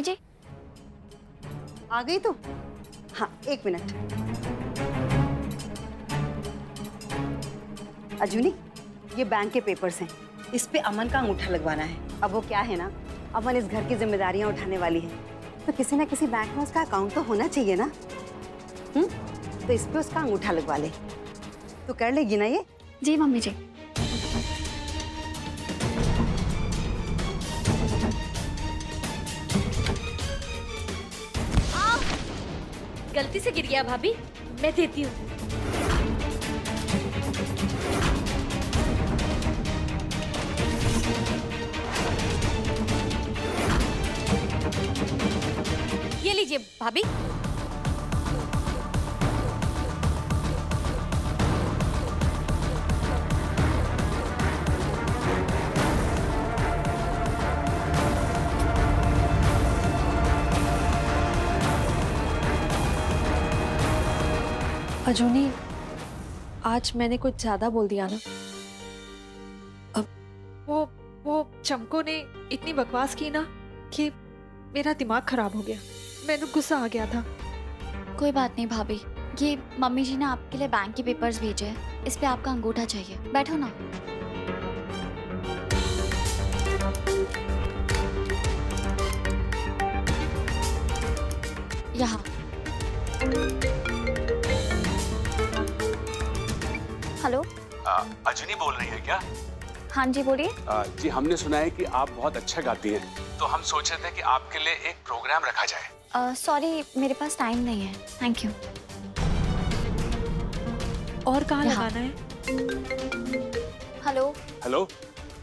Mummy जी। आ गई तू? हाँ एक मिनट। अजूनी ये बैंक के पेपर्स हैं। इस पे अमन का अंगूठा लगवाना है। अब वो क्या है ना? अमन इस घर की जिम्मेदारियाँ उठाने वाली है। तो किसी ना किसी बैंक में उसका अकाउंट तो होना चाहिए ना? हम्म? तो इस पे उसका अंगूठा लगवा ले। तो कर लेगी ना ये? जी मम्मी जी। गलती से गिर गया भाभी। मैं देती हूँ। ये लीजिए भाभी। अजूनी, आज मैंने कुछ ज़्यादा बोल दिया ना। अब वो वो चमको ने इतनी बकवास की ना कि मेरा दिमाग खराब हो गया। मैंने गुस्सा आ गया था। कोई बात नहीं भाभी। ये मम्मी जी ने आपके लिए बैंक के पेपर्स भेजे हैं। इस पे आपका अंगूठा चाहिए। बैठो ना। यहाँ। हेलो। अजनी बोल रही है क्या? हाँ जी बोलिए। जी हमने सुना है कि आप बहुत अच्छा गाती हैं। तो हम सोच रहे थे कि आपके लिए एक प्रोग्राम रखा जाए। सॉरी मेरे पास टाइम नहीं है। थैंक यू और कहाँ लगाना है? हेलो। हेलो।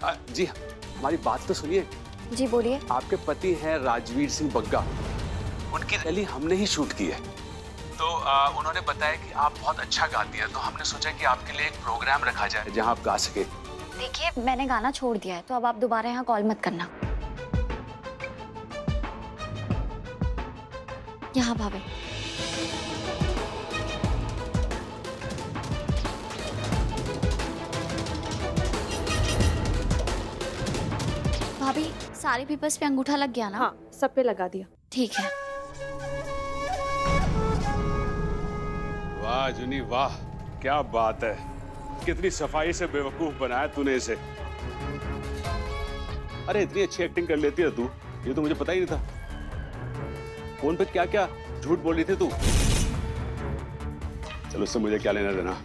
जी हमारी बात तो सुनिए। जी बोलिए। आपके पति हैं राजवीर सिंह बग्गा। उनकी रैली हमने ही शूट की है। तो आ, उन्होंने बताया कि आप बहुत अच्छा गाती हैं तो हमने सोचा कि आपके लिए एक प्रोग्राम रखा जाए। जहाँ आप गा सके। देखिए मैंने गाना छोड़ दिया है तो अब आप दोबारा यहाँ कॉल मत करना। यहाँ भाभी। भाभी सारे पेपर्स पे अंगूठा लग गया ना? हाँ सब पे लगा दिया। ठीक है। वाह जुनी वाह। क्या बात है। कितनी सफ़ाई से बेवकूफ़ बनाया तूने इसे। अरे इतनी अच्छी एक्टिंग कर लेती है तू। ये तो मुझे पता ही नहीं था। फ़ोन पे क्या क्या झूठ बोल रही थी तू? चलो उससे मुझे क्या लेना देना।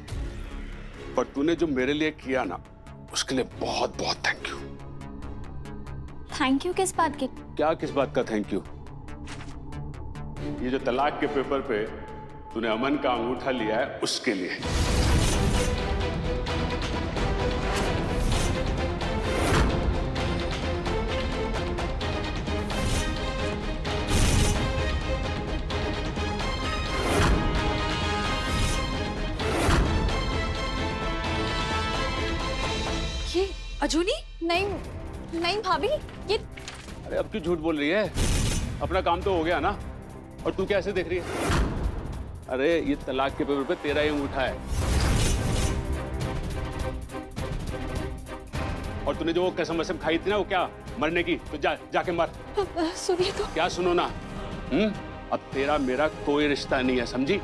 पर तूने जो मेरे लिए किया ना उसके लिए बहुत बहुत थैंक यू थैंक यू किस बात की? क्या किस बात का थैंक यू ये जो तलाक के पेपर पे तूने अमन का अंगूठा लिया है उसके लिए। ये अजूनी नहीं नहीं भाभी ये अरे अब क्यों झूठ बोल रही है? अपना काम तो हो गया ना? और तू कैसे देख रही है? अरे ये तलाक के पेपर पे तेरा ही अंगूठा है। और तूने जो वो कसम वसम खाई थी ना वो क्या? मरने की। तो जा जाके मर। सुनिए तो। क्या सुनो ना? हम्म? अब तेरा मेरा कोई रिश्ता नहीं है समझी?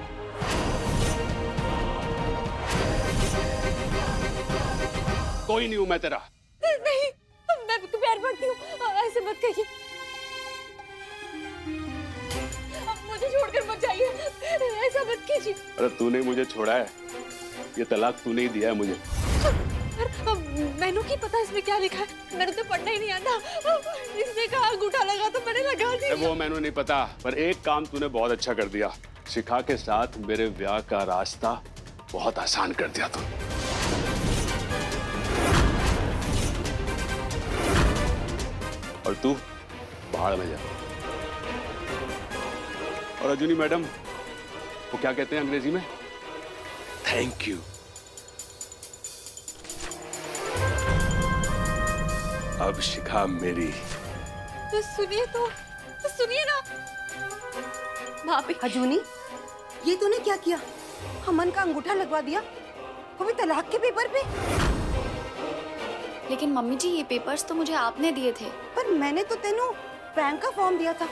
कोई नहीं हूँ मैं तेरा। नहीं मैं प्यार पड़ती हूँ। ऐसे मत कहिए। मुझे छोड़कर मत जाइए। ऐसा मत कीजिए। अरे तूने मुझे छोड़ा है। ये तलाक तूने ही दिया है मुझे। मैनू की पता इसमें क्या लिखा है? मेरे तो पढ़ना ही नहीं आता। इसने कहा अंगूठा लगा तो मैंने लगा दिया। वो मैंने नहीं पता पर एक काम तूने बहुत अच्छा कर दिया। शिखा के साथ मेरे ब्याह का रास्ता बहुत आसान कर दिया तू और तू पहाड़ में जा। और अर्जुनी मैडम वो क्या कहते हैं अंग्रेज़ी में? थैंक यू अब शिखा मेरी। तो सुनिए तो, तो सुनिए ना। भाभी अजूनी ये तूने क्या किया? अमन का अंगूठा लगवा दिया। वो भी तलाक के पेपर पे। लेकिन मम्मी जी ये पेपर्स तो मुझे आपने दिए थे। पर मैंने तो तेनू बैंक का फॉर्म दिया था।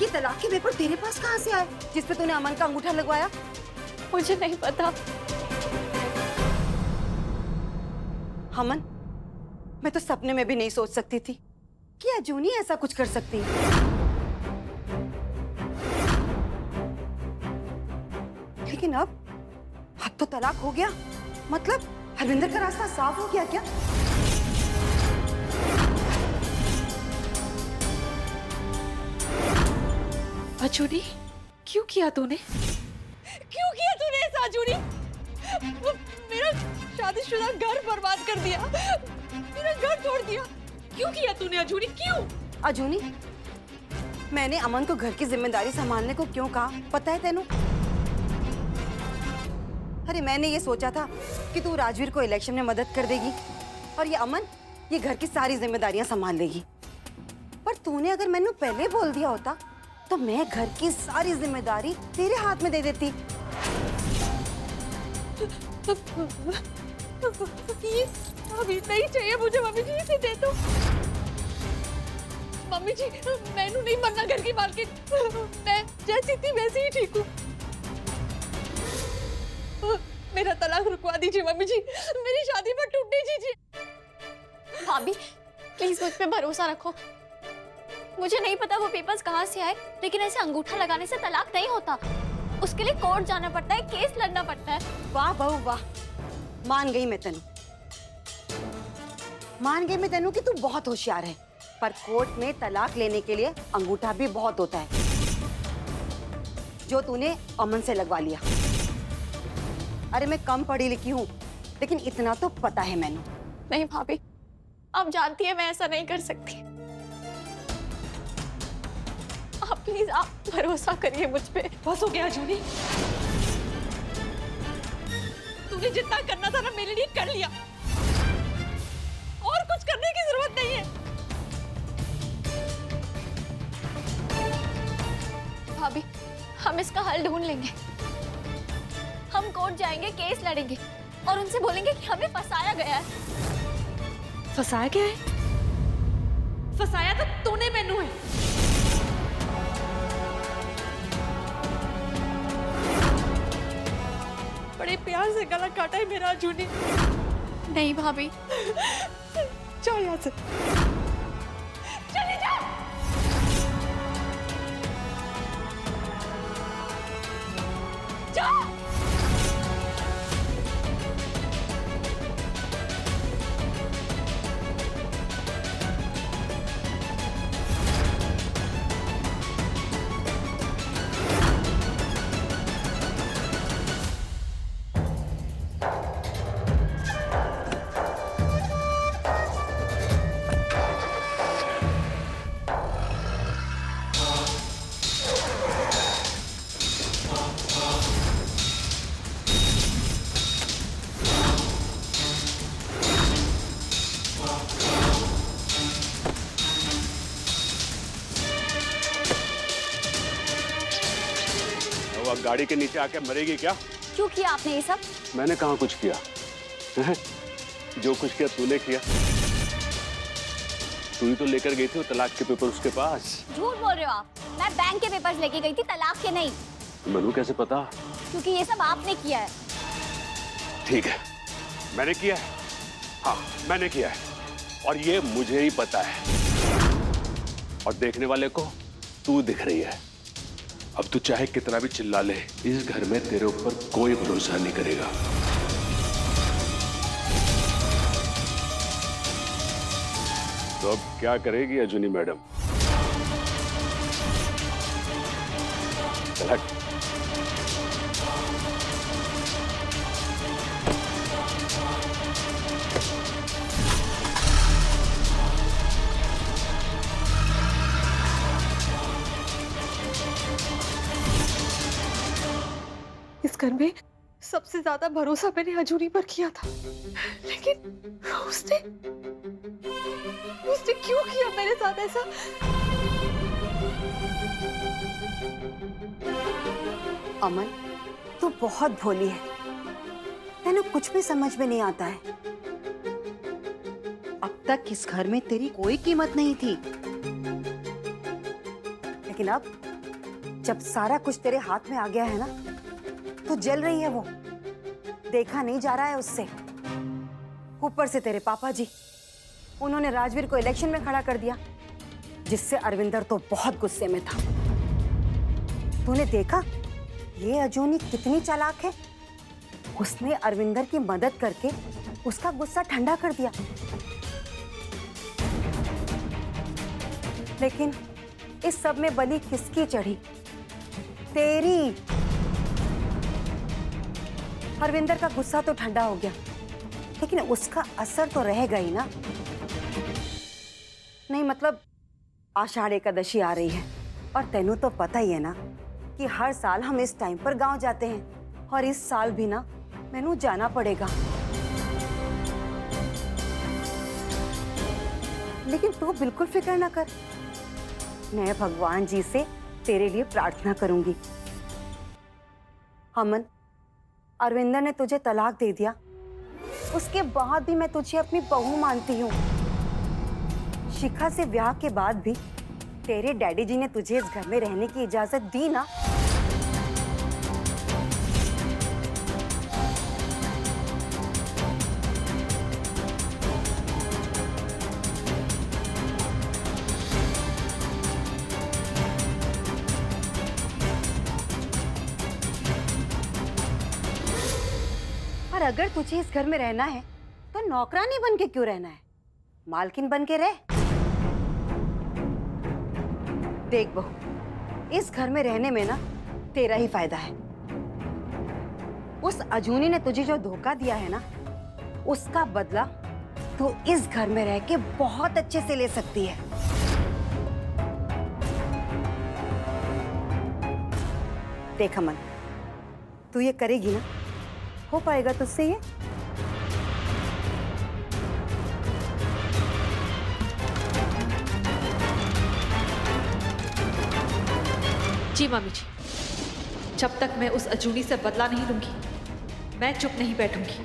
ये तलाक के पेपर तेरे पास कहाँ से आए? जिस पे तूने अमन का अंगूठा लगवाया? मुझे नहीं पता। अमन मैं तो सपने में भी नहीं सोच सकती थी कि अजूनी ऐसा कुछ कर सकती। है लेकिन अब अब तो तलाक हो गया। मतलब हरविंदर का रास्ता साफ़ हो गया क्या? अजूनी क्यों किया तूने? क्यों किया तूने ऐसा अजूरी वो मेरा शादीशुदा घर बर्बाद कर दिया। मेरा घर तोड़ दिया। क्यों किया तूने अजूरी क्यों? अजूनी मैंने अमन को घर की ज़िम्मेदारी संभालने को क्यों कहा? पता है तेनू? अरे मैंने ये सोचा था कि तू राजवीर को इलेक्शन में मदद कर देगी और ये अमन ये घर की सारी जिम्मेदारियाँ संभाल लेगी। पर तूने अगर मैंने पहले बोल दिया होता तो मैं घर की सारी ज़िम्मेदारी तेरे हाथ में दे देती। अभी नहीं चाहिए मुझे मम्मी जी इसे दे दो। मम्मी जी मैनू नहीं बनना घर की मालकिन मैं जैसी थी वैसी ही ठीक हूँ। मेरा तलाक रुकवा दीजिए मम्मी जी। मेरी शादी पर टूट दीजिए। भाभी प्लीज़ मुझ पे भरोसा रखो। मुझे नहीं पता वो पेपर्स कहाँ से आए लेकिन ऐसे अंगूठा लगाने से तलाक नहीं होता। उसके लिए कोर्ट जाना पड़ता है केस लड़ना पड़ता है। वाह बहू वाह। मान गई मैं तेनू। मान गई मैं तेनू कि तू बहुत होशियार है पर कोर्ट में तलाक लेने के लिए अंगूठा भी बहुत होता है। जो तूने अमन से लगवा लिया। अरे मैं कम पढ़ी लिखी हूँ लेकिन इतना तो पता है मैंने। नहीं भाभी आप जानती है मैं ऐसा नहीं कर सकती। प्लीज़ आप भरोसा करिए मुझ पे। बस हो गया जूनी। तूने जितना करना था ना मेरे लिए कर लिया। और कुछ करने की ज़रूरत नहीं है। भाभी हम इसका हल ढूंढ लेंगे। हम कोर्ट जाएँगे केस लड़ेंगे और उनसे बोलेंगे कि हमें फंसाया गया है। फंसाया क्या है? फसाया तो तूने मैनू है। बड़े प्यार से गला काटा है मेरा जूनी। नहीं भाभी। जाओ यहाँ से। गाड़ी के नीचे आके मरेगी क्या? क्यों किया आपने ये सब? मैंने कहा कुछ किया? जो कुछ किया तूने किया। तू ही तो लेकर गई थी वो तलाक के पेपर उसके पास। झूठ बोल रहे हो आप। मैं बैंक के पेपर्स लेके गई थी तलाक के नहीं। मनु कैसे पता? क्योंकि ये सब आपने किया है। ठीक है। मैंने किया है। हाँ मैंने किया है। और ये मुझे ही पता है। और देखने वाले को तू दिख रही है। अब तू चाहे कितना भी चिल्ला ले, इस घर में तेरे ऊपर कोई भरोसा नहीं करेगा। तो अब क्या करेगी अजुनी मैडम? चल घर में सबसे ज़्यादा भरोसा मैंने अजूरी पर किया था। लेकिन उसने उसने क्यों किया मेरे साथ ऐसा? अमन, तू बहुत भोली है। तेन कुछ भी समझ में नहीं आता है। अब तक इस घर में तेरी कोई कीमत नहीं थी। लेकिन अब, जब सारा कुछ तेरे हाथ में आ गया है ना तो जल रही है वो। देखा नहीं जा रहा है उससे। ऊपर से तेरे पापा जी, उन्होंने राजवीर को इलेक्शन में खड़ा कर दिया, जिससे अरविंदर तो बहुत गुस्से में था। तूने देखा, ये अजूनी कितनी चालाक है? उसने अरविंदर की मदद करके उसका गुस्सा ठंडा कर दिया। लेकिन इस सब में बलि किसकी चढ़ी? तेरी। अरविंदर का गुस्सा तो ठंडा हो गया। लेकिन उसका असर तो रहेगा ही ना। नहीं मतलब आषाढ़ एकादशी आ रही है। और तेनू तो पता ही है ना कि हर साल हम इस टाइम पर गाँव जाते हैं। और इस साल भी ना मैनू जाना पड़ेगा। लेकिन तू तो बिल्कुल फ़िक्र ना कर। मैं भगवान जी से तेरे लिए प्रार्थना करूँगी। अमन अरविंदर ने तुझे तलाक दे दिया। उसके बाद भी मैं तुझे अपनी बहू मानती हूँ। शिखा से ब्याह के बाद भी तेरे डैडी जी ने तुझे इस घर में रहने की इजाज़त दी ना? अगर तुझे इस घर में रहना है तो नौकरानी बन के क्यों रहना है? मालकिन बन के रह। देख बहू, इस घर में रहने में ना तेरा ही फ़ायदा है। उस अजूनी ने तुझे जो धोखा दिया है ना, उसका बदला तू इस घर में रह के बहुत अच्छे से ले सकती है। देख अमन, तू ये करेगी ना हो पाएगा तुझसे ये जी मामी जी। जब तक मैं उस अजूनी से बदला नहीं लूँगी मैं चुप नहीं बैठूँगी।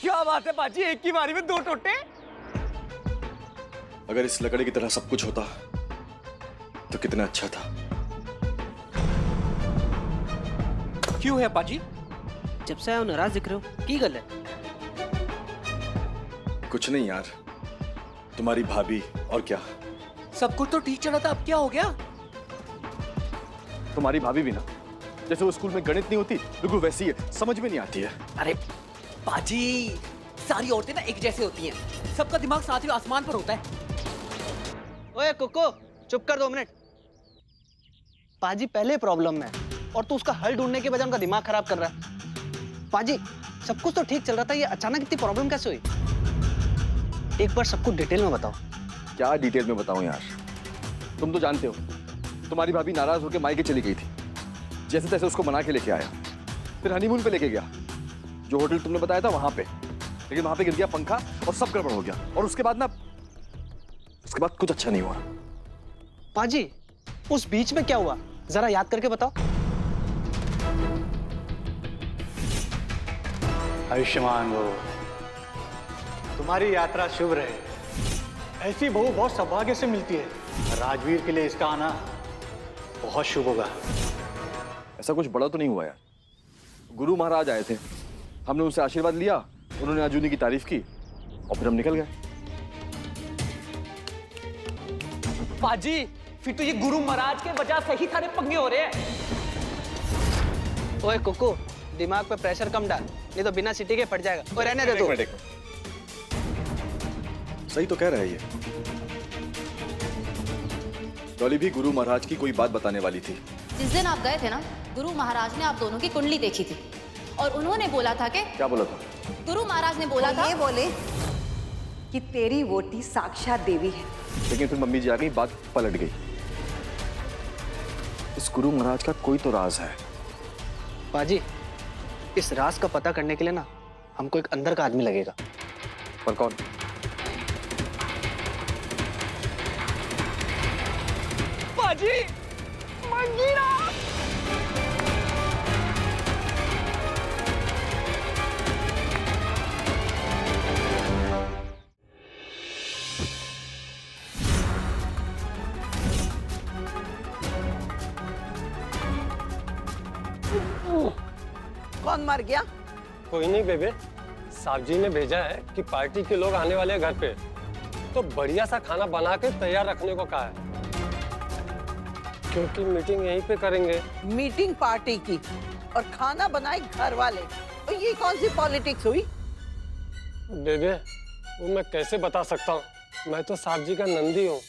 क्या बात है बाजी एक की बारी में दो टोटे। अगर इस लकड़ी की तरह सब कुछ होता तो कितना अच्छा था। क्यों है बाजी जब से आया नाराज़ दिख रहे हो की गल है? कुछ नहीं यार। तुम्हारी भाभी और क्या? सब कुछ तो ठीक चला था अब क्या हो गया? तुम्हारी भाभी भी ना। जैसे वो स्कूल में गणित नहीं होती बिल्कुल वैसी है। समझ में नहीं आती है। अरे पाजी सारी औरतें ना एक जैसे होती हैं। सबका दिमाग साथ ही आसमान पर होता है। ओए कोको चुप कर दो मिनट। पाजी पहले प्रॉब्लम में है। और तू उसका हल ढूँढने के बजाय उनका दिमाग खराब कर रहा है। पाजी सब कुछ तो ठीक चल रहा था ये अचानक इतनी प्रॉब्लम कैसे हुई? एक बार सब कुछ डिटेल में बताओ। क्या डिटेल में बताऊँ यार? तुम तो जानते हो तुम्हारी भाभी नाराज़ होकर मायके चली गई थी। जैसे तैसे उसको मना के लेके आया। फिर हनीमून पे लेके गया। जो होटल तुमने बताया था वहाँ पे। लेकिन वहाँ पे गिर गया पंखा और सब गड़बड़ हो गया। और उसके बाद ना उसके बाद कुछ अच्छा नहीं हुआ। पाजी उस बीच में क्या हुआ? जरा याद करके बताओ। आयुष्मान हो। तुम्हारी यात्रा शुभ रहे। ऐसी बहू बहुत सौभाग्य से मिलती है। राजवीर के लिए इसका आना बहुत शुभ होगा। ऐसा कुछ बड़ा तो नहीं हुआ यार। गुरु महाराज आए थे। हमने उनसे आशीर्वाद लिया उन्होंने अजूनी की तारीफ़ की और फिर हम निकल गए। बाजी फिर तो ये गुरु महाराज के वजह से ही सारे पंगे हो रहे हैं। ओए कोको दिमाग पे प्रेशर कम डाल। नहीं तो बिना सीटी के फट जाएगा। ओए रहने दे तू। सही तो कह रहा है ये। डॉली भी गुरु महाराज की कोई बात बताने वाली थी। जिस दिन आप गए थे ना गुरु महाराज ने आप दोनों की कुंडली देखी थी। और उन्होंने बोला था कि क्या बोला था? गुरु महाराज ने बोला था ये बोले कि तेरी वोटी साक्षात देवी है। लेकिन फिर मम्मी जी आ गई बात पलट गई। इस गुरु महाराज का कोई तो राज है। पाजी इस राज का पता करने के लिए ना हमको एक अंदर का आदमी लगेगा। पर कौन? पाजी मंगीरा! कौन मर गया? कोई नहीं बेबे साहब जी ने भेजा है कि पार्टी के लोग आने वाले हैं घर पे। तो बढ़िया सा खाना बना के तैयार रखने को कहा है। क्योंकि मीटिंग यहीं पे करेंगे। मीटिंग पार्टी की और खाना बनाए घर वाले। और ये कौन सी पॉलिटिक्स हुई? बेबे वो मैं कैसे बता सकता हूँ? मैं तो साहब जी का नंदी हूँ।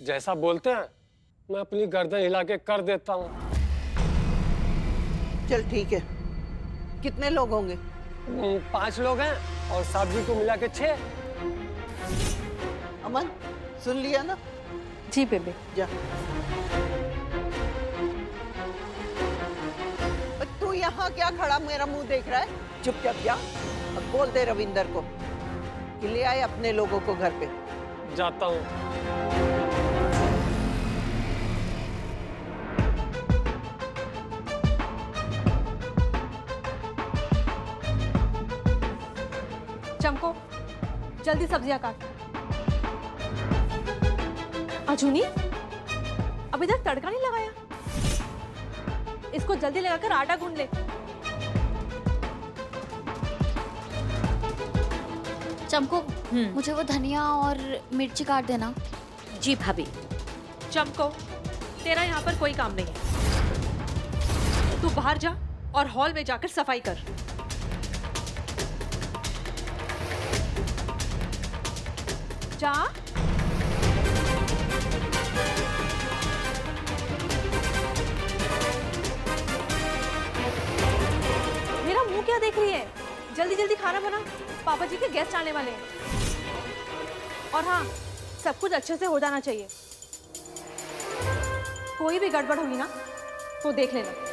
जैसा बोलते हैं मैं अपनी गर्दन हिला के कर देता हूँ। चल ठीक है। कितने लोग होंगे? पाँच लोग हैं और साहब जी को मिला के छह। अमन सुन लिया ना? जी बेबे। जा। तू यहाँ क्या खड़ा मेरा मुँह देख रहा है? चुपचाप जा। और बोल दे रविंदर को कि ले आए अपने लोगों को घर पे। जाता हूँ। जल्दी सब्ज़ियाँ काट। अजूनी अभी तक तड़का नहीं लगाया? इसको जल्दी लगाकर आटा गूंद ले। चमको मुझे वो धनिया और मिर्ची काट देना। जी भाभी। चमको तेरा यहाँ पर कोई काम नहीं है। तू बाहर जा और हॉल में जाकर सफ़ाई कर। जा। मेरा मुँह क्या देख रही है? जल्दी जल्दी खाना बना। पापा जी के गेस्ट आने वाले हैं। और हाँ सब कुछ अच्छे से हो जाना चाहिए। कोई भी गड़बड़ होगी ना तो देख लेना।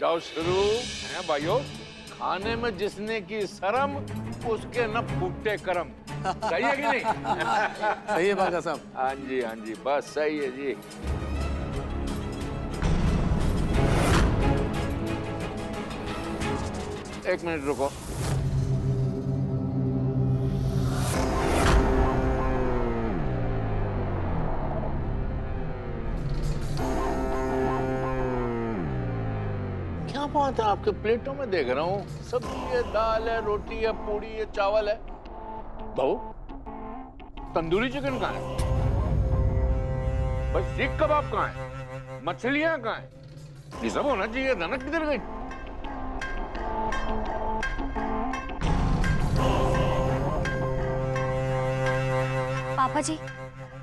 जाओ शुरू। है भाइयों खाने में जिसने की शर्म उसके न फूटे करम। सही है कि नहीं? सही है बागा साहब। हाँ जी हाँ जी बस सही है जी। एक मिनट रुको। क्या बात है आपके प्लेटों में देख रहा हूँ। सब्ज़ी है, दाल है, रोटी है, पूड़ी है, चावल है। बहू, तंदूरी चिकन कहाँ है? बस सीख कबाब कहाँ है? मछलियाँ कहाँ है? ये सब होना चाहिए था ना किधर गई? पापा जी,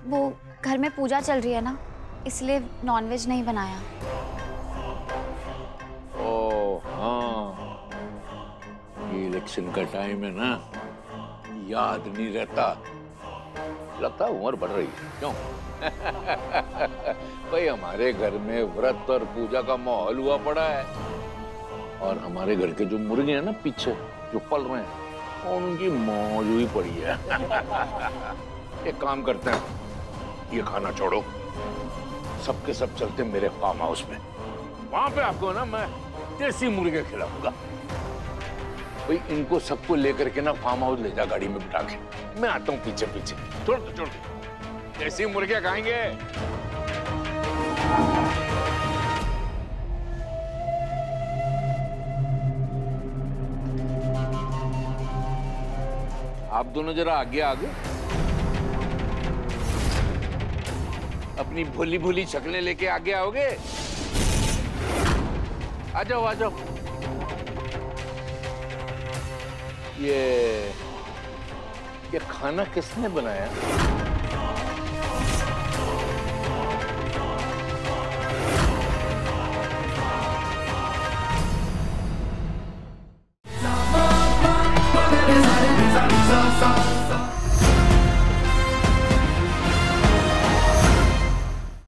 वो घर में पूजा चल रही है ना, इसलिए नॉनवेज नहीं बनाया। इलेक्शन का टाइम है ना, याद नहीं रहता। लगता उम्र बढ़ रही है, क्यों? भाई, हमारे घर में व्रत और पूजा का माहौल हुआ पड़ा है। और हमारे घर के जो मुर्गे हैं ना, पीछे जो पल रहे हैं, उनकी मौज हुई पड़ी है। एक काम करते हैं, ये खाना छोड़ो। सबके सब चलते मेरे फार्म हाउस में। वहाँ पे आपको ना, मैं देसी मुर्गे खिलाऊँगा। भाई, इनको सबको लेकर के ना फार्म हाउस ले जा गाड़ी में बिठा के। मैं आता हूँ पीछे पीछे। छोड़ दो छोड़ दो। देसी मुर्गे खाएँगे। आप दोनों जरा आगे आगे अपनी भोली भोली शक्लें लेके आगे आओगे। आ जाओ आ जाओ। ये ये खाना किसने बनाया?